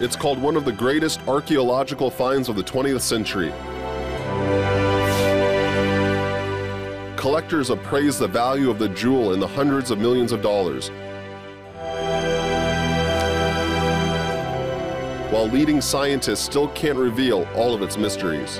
It's called one of the greatest archaeological finds of the 20th century. Collectors appraise the value of the jewel in the hundreds of millions of dollars. While leading scientists still can't reveal all of its mysteries.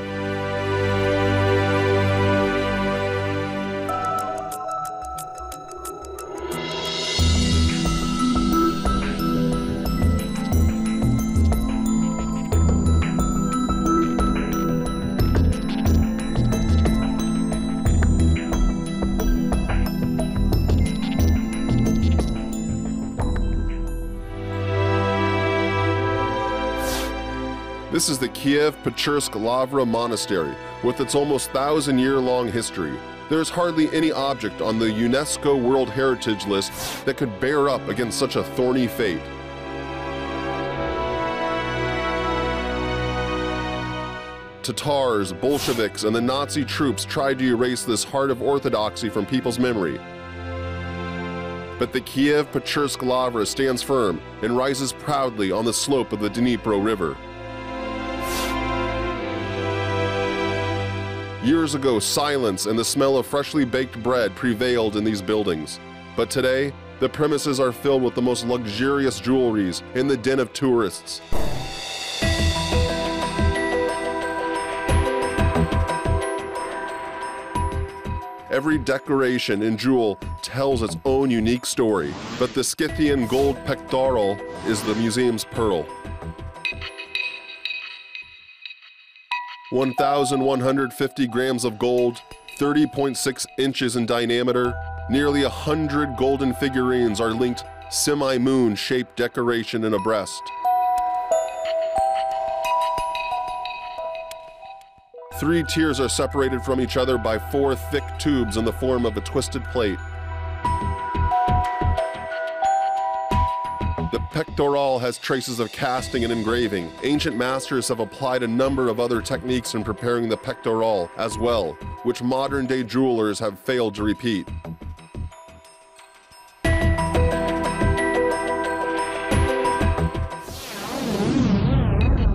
This is the Kiev Pechersk Lavra Monastery, with its almost thousand year long history. There's hardly any object on the UNESCO World Heritage List that could bear up against such a thorny fate. Tatars, Bolsheviks, and the Nazi troops tried to erase this heart of orthodoxy from people's memory. But the Kiev Pechersk Lavra stands firm and rises proudly on the slope of the Dnipro River. Years ago, silence and the smell of freshly baked bread prevailed in these buildings. But today, the premises are filled with the most luxurious jewelries in the den of tourists. Every decoration and jewel tells its own unique story, but the Scythian gold pectoral is the museum's pearl. 1,150 grams of gold, 30.6 inches in diameter, nearly 100 golden figurines are linked semi-moon shaped decoration in a breast. Three tiers are separated from each other by four thick tubes in the form of a twisted plate. The pectoral has traces of casting and engraving. Ancient masters have applied a number of other techniques in preparing the pectoral as well, which modern day jewelers have failed to repeat.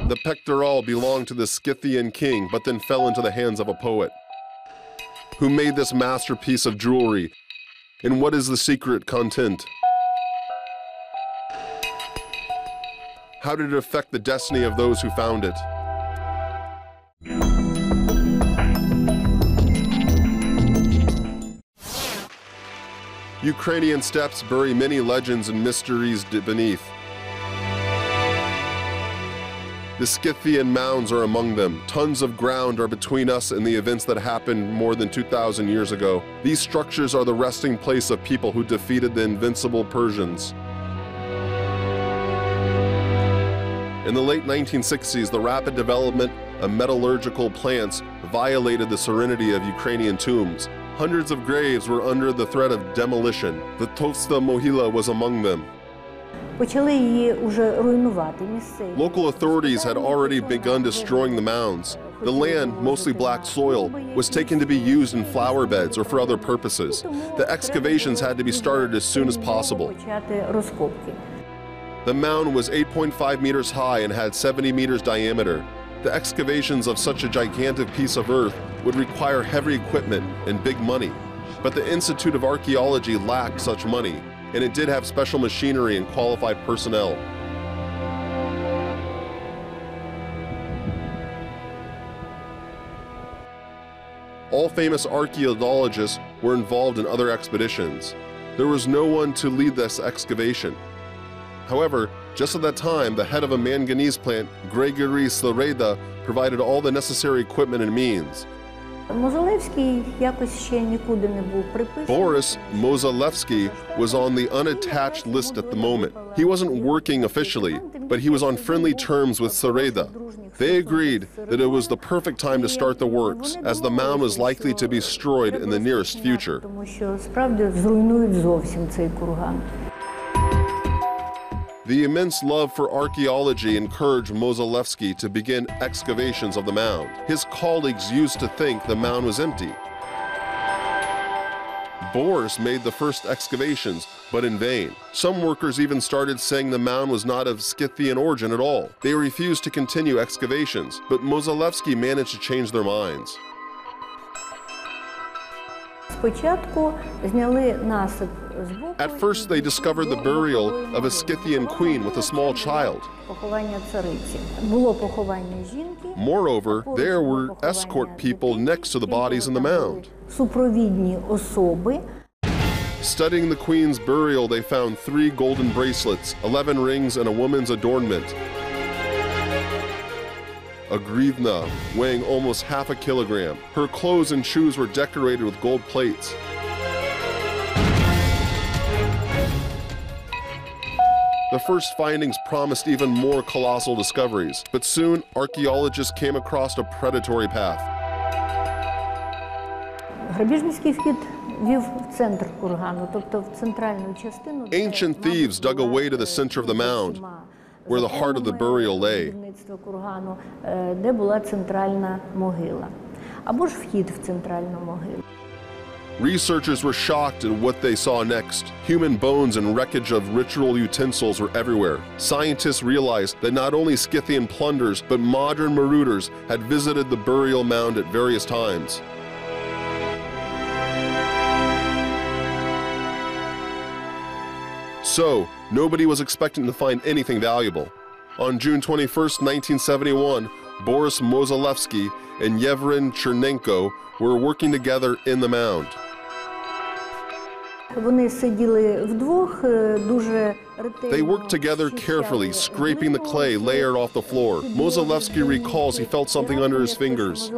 The pectoral belonged to the Scythian king, but then fell into the hands of a poet. Who made this masterpiece of jewelry? And what is the secret content? How did it affect the destiny of those who found it? Ukrainian steppes bury many legends and mysteries beneath. The Scythian mounds are among them. Tons of ground are between us and the events that happened more than 2,000 years ago. These structures are the resting place of people who defeated the invincible Persians. In the late 1960s, the rapid development of metallurgical plants violated the serenity of Ukrainian tombs. Hundreds of graves were under the threat of demolition. The Tovsta Mohyla was among them. Local authorities had already begun destroying the mounds. The land, mostly black soil, was taken to be used in flower beds or for other purposes. The excavations had to be started as soon as possible. The mound was 8.5 meters high and had 70 meters diameter. The excavations of such a gigantic piece of earth would require heavy equipment and big money. But the Institute of Archaeology lacked such money, and it did have special machinery and qualified personnel. All famous archaeologists were involved in other expeditions. There was no one to lead this excavation. However, just at that time, the head of a manganese plant, Gregory Sereda, provided all the necessary equipment and means. Boris Mozalevsky was on the unattached list at the moment. He wasn't working officially, but he was on friendly terms with Sereda. They agreed that it was the perfect time to start the works, as the mound was likely to be destroyed in the nearest future. The immense love for archaeology encouraged Mozalevsky to begin excavations of the mound. His colleagues used to think the mound was empty. Boris made the first excavations, but in vain. Some workers even started saying the mound was not of Scythian origin at all. They refused to continue excavations, but Mozalevsky managed to change their minds. Спочатку зняли насип з боку. At first, they discovered the burial of a Scythian queen with a small child. Поховання цариці. Було поховання жінки. Moreover, there were escort people next to the bodies in the mound. Супровідні особи. Studying the queen's burial, they found three golden bracelets, 11 rings, and a woman's adornment. a grivna weighing almost half a kilogram. Her clothes and shoes were decorated with gold plates. The first findings promised even more colossal discoveries, but soon archaeologists came across a predatory path. Ancient thieves dug away to the center of the mound where the heart of the burial lay. будівництва кургану, е, де була центральна могила. Або ж вхід в центральну могилу. Researchers were shocked at what they saw next. Human bones and wreckage of ritual utensils were everywhere. Scientists realized that not only Scythian plunders, but modern marauders had visited the burial mound at various times. So, nobody was expecting to find anything valuable. On June 21, 1971, Boris Mozalevsky and Yevhen Chernenko were working together in the mound. They worked together carefully, scraping the clay layered off the floor. Mozalevsky recalls he felt something under his fingers.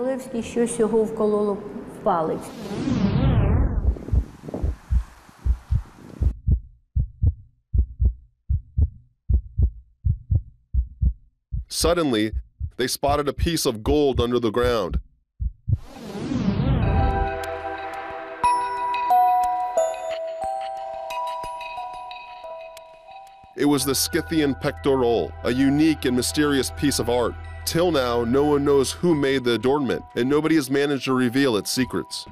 Suddenly, they spotted a piece of gold under the ground. It was the Scythian pectoral, a unique and mysterious piece of art. Till now, no one knows who made the adornment, and nobody has managed to reveal its secrets.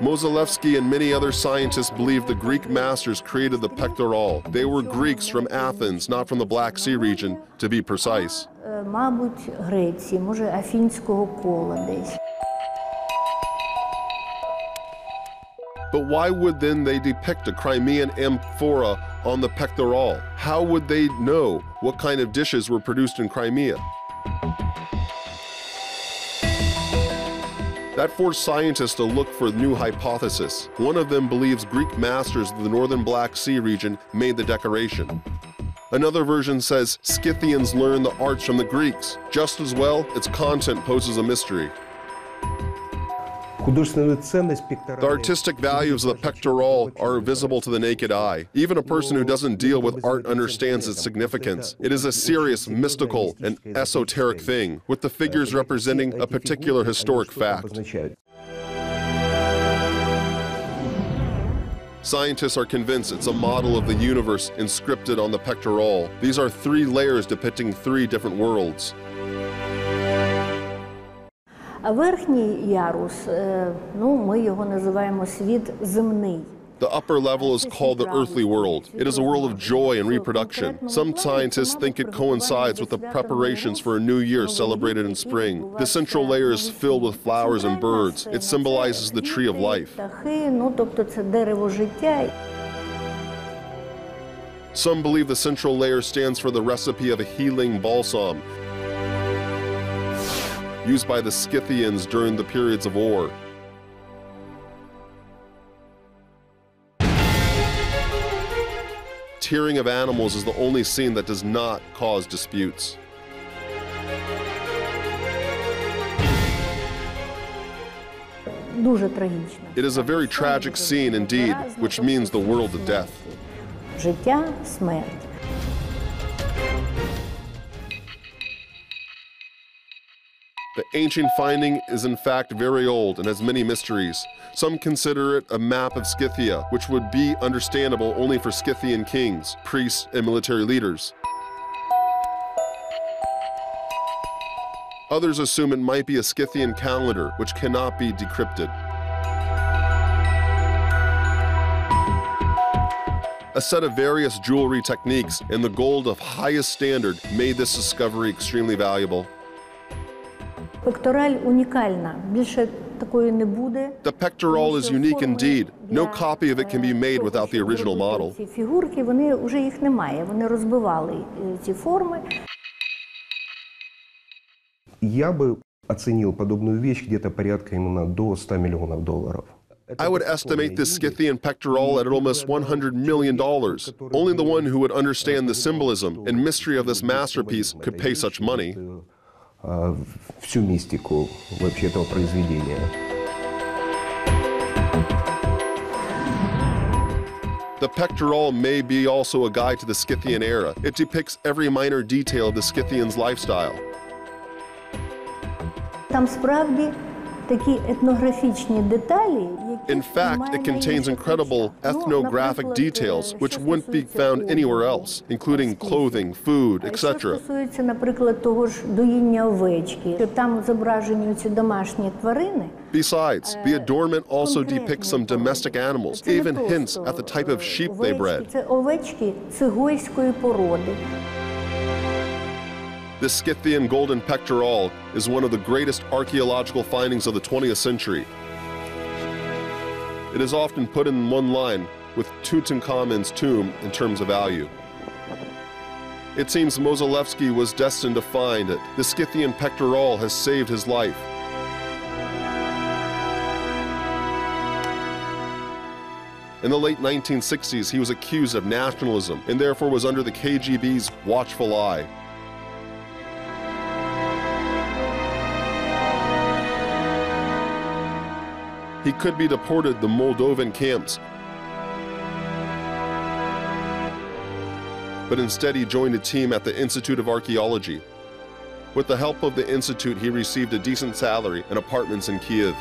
Mozalevsky and many other scientists believe the Greek masters created the pectoral. They were Greeks from Athens, not from the Black Sea region, to be precise. But why would then they depict a Crimean amphora on the pectoral? How would they know what kind of dishes were produced in Crimea? That forced scientists to look for new hypothesis. One of them believes Greek masters of the northern Black Sea region made the decoration. Another version says Scythians learned the arts from the Greeks. Just as well, its content poses a mystery. The artistic values of the pectoral are visible to the naked eye. Even a person who doesn't deal with art understands its significance. It is a serious, mystical, and esoteric thing, with the figures representing a particular historic fact. Scientists are convinced it's a model of the universe inscripted on the pectoral. These are three layers depicting three different worlds. А верхній ярус, е, ну, ми його називаємо світ земний. The upper level is called the earthly world. It is a world of joy and reproduction. Some scientists think it coincides with the preparations for a new year celebrated in spring. The central layer is filled with flowers and birds. It symbolizes the tree of life. Птахи, ну, тобто це дерево життя. Some believe the central layer stands for the recipe of a healing balsam used by the Scythians during the periods of war. Tearing of animals is the only scene that does not cause disputes. It is a very tragic scene indeed, which means the world of death. Ancient finding is in fact very old and has many mysteries. Some consider it a map of Scythia, which would be understandable only for Scythian kings, priests, and military leaders. Others assume it might be a Scythian calendar, which cannot be decrypted. A set of various jewelry techniques and the gold of highest standard made this discovery extremely valuable. Пектораль унікальна. Більше такої не буде. The pectoral is unique indeed. No copy of it can be е, made without the original model. Ці фігурки, вони вже їх немає. Вони розбивали е, ці форми. Я бы оценил подобную вещь где-то порядка именно до 100 миллионов долларов. I would estimate this Scythian pectoral at almost $100 million. Only the one who would understand the symbolism and mystery of this masterpiece could pay such money. А, Всю мистику вообще этого произведения. The pectoral may be also a guide to the Scythian era. It depicts every minor detail of the Scythians' lifestyle. Там справді in fact, it contains incredible ethnographic details which wouldn't be found anywhere else, including clothing, food, etc. Besides, the adornment also depicts some domestic animals, even hints at the type of sheep they bred. The Scythian golden pectoral is one of the greatest archaeological findings of the 20th century. It is often put in one line with Tutankhamun's tomb in terms of value. It seems Mozalevsky was destined to find it. The Scythian pectoral has saved his life. In the late 1960s, he was accused of nationalism and therefore was under the KGB's watchful eye. He could be deported to Mordovian camps. But instead, he joined a team at the Institute of Archaeology. With the help of the Institute, he received a decent salary and apartments in Kiev.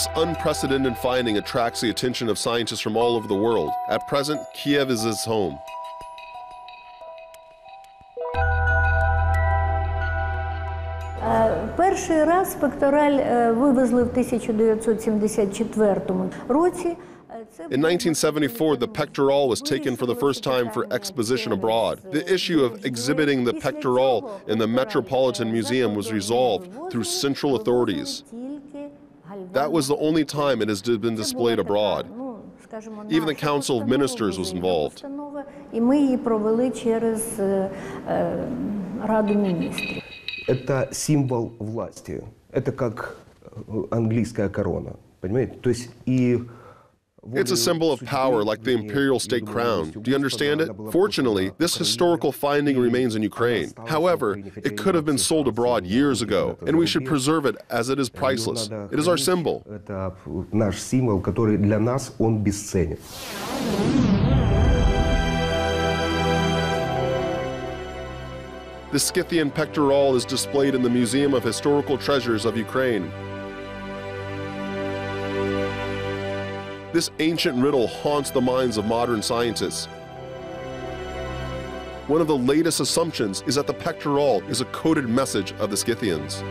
This unprecedented finding attracts the attention of scientists from all over the world. At present, Kiev is his home. Е, Перший раз пектораль е, вивезли в 1974 році. Е, це In 1974, the pectoral was taken for the first time for exposition abroad. The issue of exhibiting the pectoral in the Metropolitan Museum was resolved through central authorities. That was the only time it has been displayed abroad. Even the Council of Ministers was involved. І ми її провели через е, е, Раду міністрів. Это символ власти. Это как э, английская корона. Понимаете? То есть и it's a symbol of power like the imperial state crown. Do you understand it? Fortunately, this historical finding remains in Ukraine. However, it could have been sold abroad years ago, and we should preserve it as it is priceless. It is our symbol. The Scythian pectoral is displayed in the Museum of Historical Treasures of Ukraine. This ancient riddle haunts the minds of modern scientists. One of the latest assumptions is that the pectoral is a coded message of the Scythians.